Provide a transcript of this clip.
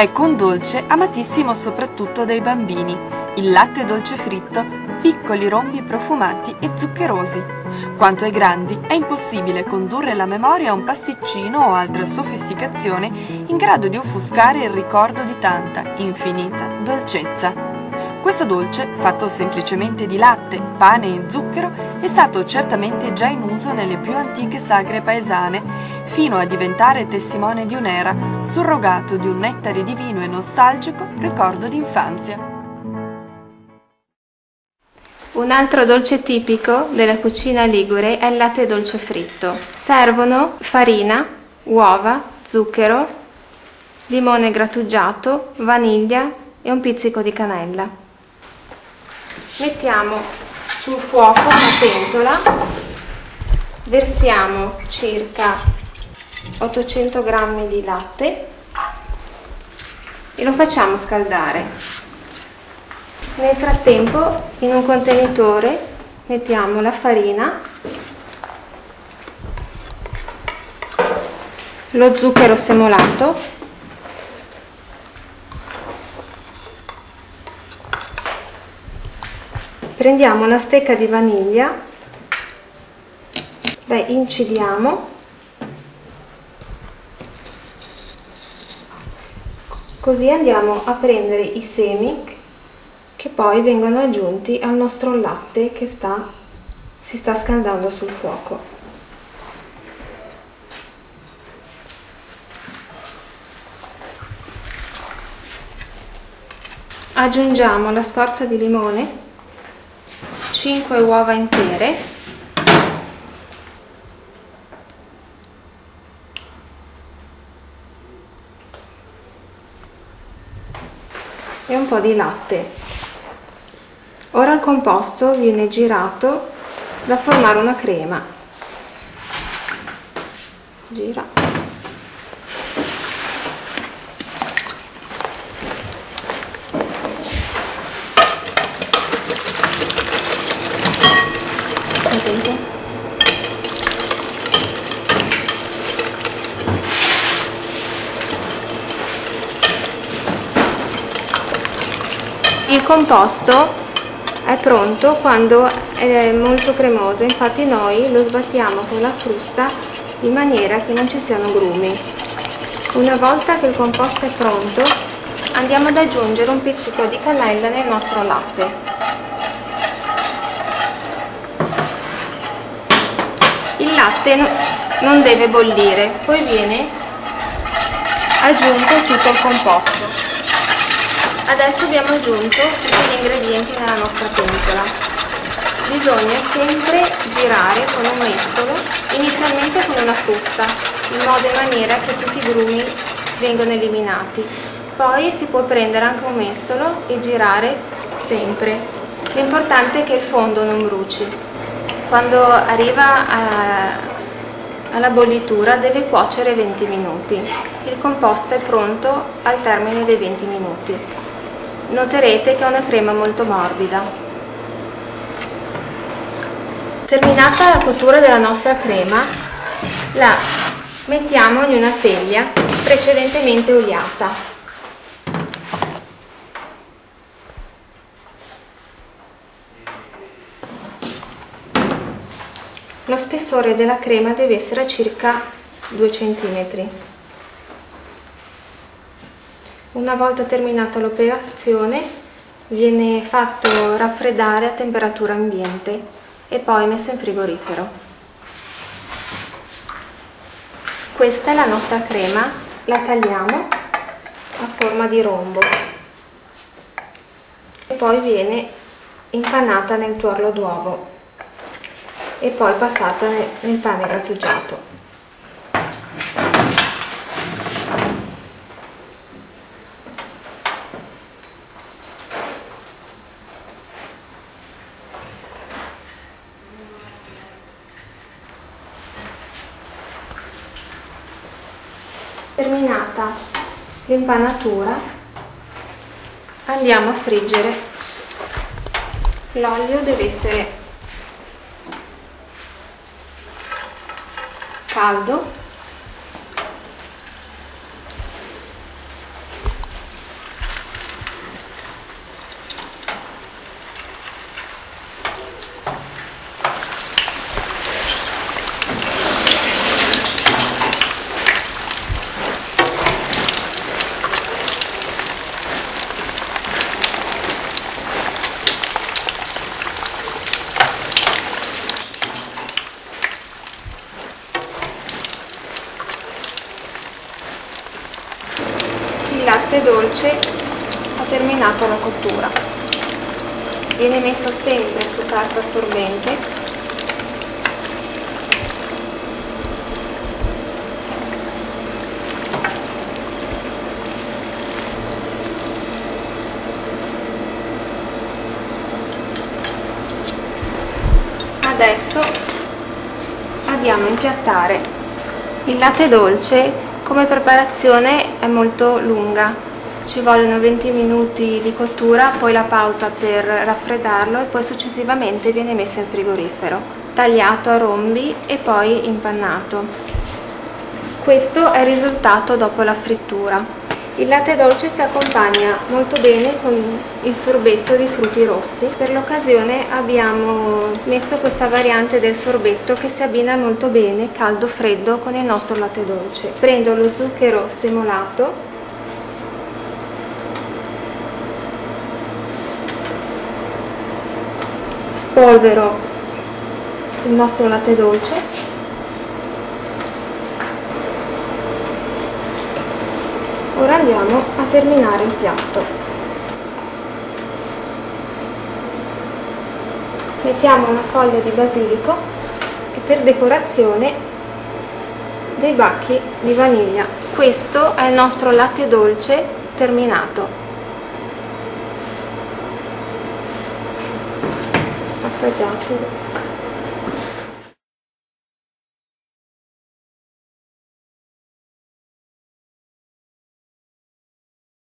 Ecco un dolce amatissimo soprattutto dai bambini, il latte dolce fritto, piccoli rombi profumati e zuccherosi. Quanto ai grandi, è impossibile condurre la memoria a un pasticcino o altra sofisticazione in grado di offuscare il ricordo di tanta, infinita dolcezza. Questo dolce, fatto semplicemente di latte, pane e zucchero, è stato certamente già in uso nelle più antiche sagre paesane, fino a diventare testimone di un'era, surrogato di un nettare divino e nostalgico ricordo d'infanzia. Un altro dolce tipico della cucina ligure è il latte dolce fritto. Servono farina, uova, zucchero, limone grattugiato, vaniglia e un pizzico di cannella mettiamo sul fuoco una pentola versiamo circa 800 g di latte e lo facciamo scaldare. Nel frattempo in un contenitore mettiamo la farina lo zucchero semolato prendiamo una stecca di vaniglia. La incidiamo. Così andiamo a prendere i semi che poi vengono aggiunti al nostro latte che sta, si sta scaldando sul fuoco. Aggiungiamo la scorza di limone 5 uova intere e un po' di latte. Ora il composto viene girato da formare una crema. Gira. Il composto è pronto quando è molto cremoso, infatti noi lo sbattiamo con la frusta in maniera che non ci siano grumi. Una volta che il composto è pronto andiamo ad aggiungere un pizzico di cannella nel nostro latte. Il latte non deve bollire, poi viene aggiunto tutto il composto. Adesso abbiamo aggiunto tutti gli ingredienti nella nostra pentola. Bisogna sempre girare con un mestolo, inizialmente con una frusta, in modo e maniera che tutti i grumi vengano eliminati. Poi si può prendere anche un mestolo e girare sempre. L'importante è che il fondo non bruci. Quando arriva a, alla bollitura deve cuocere 20 minuti. Il composto è pronto al termine dei 20 minuti noterete che è una crema molto morbida. Terminata la cottura della nostra crema, la mettiamo in una teglia precedentemente oliata. Lo spessore della crema deve essere a circa 2 cm. Una volta terminata l'operazione viene fatto raffreddare a temperatura ambiente e poi messo in frigorifero. Questa è la nostra crema, la tagliamo a forma di rombo e poi viene impannata nel tuorlo d'uovo e poi passata nel pane grattugiato. Terminata l'impanatura andiamo a friggere. L'olio deve essere caldo latte dolce ha terminato la cottura. Viene messo sempre su carta assorbente adesso andiamo a impiattare il latte dolce come preparazione è molto lunga. Ci vogliono 20 minuti di cottura poi la pausa per raffreddarlo e poi successivamente viene messo in frigorifero tagliato a rombi e poi impannato. Questo è il risultato dopo la frittura il latte dolce si accompagna molto bene con il sorbetto di frutti rossi. Per l'occasione abbiamo messo questa variante del sorbetto che si abbina molto bene caldo-freddo con il nostro latte dolce. Prendo lo zucchero semolato spolvero il nostro latte dolce ora andiamo a terminare il piatto. Mettiamo una foglia di basilico e per decorazione dei bacchi di vaniglia. Questo è il nostro latte dolce terminato. Assaggiate